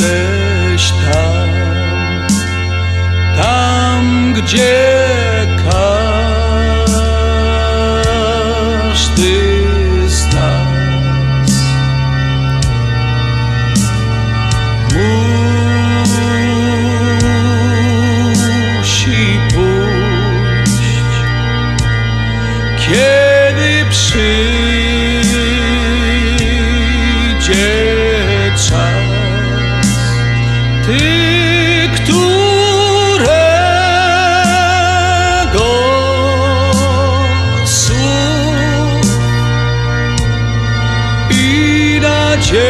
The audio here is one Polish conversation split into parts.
jesteś tam, tam gdzie którego słów i nadziei.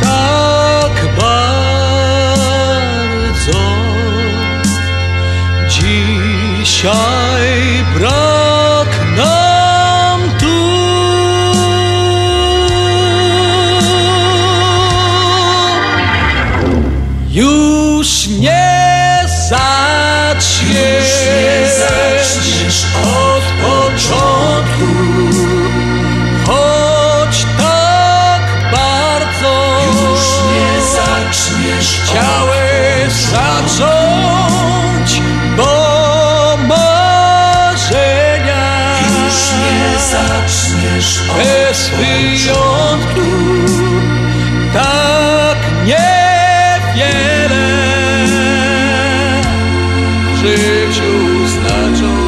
Tak bardzo dzisiaj brak Już nie zaczniesz, od początku, choć tak bardzo Już nie zaczniesz chciałeś nie ciu znaczą.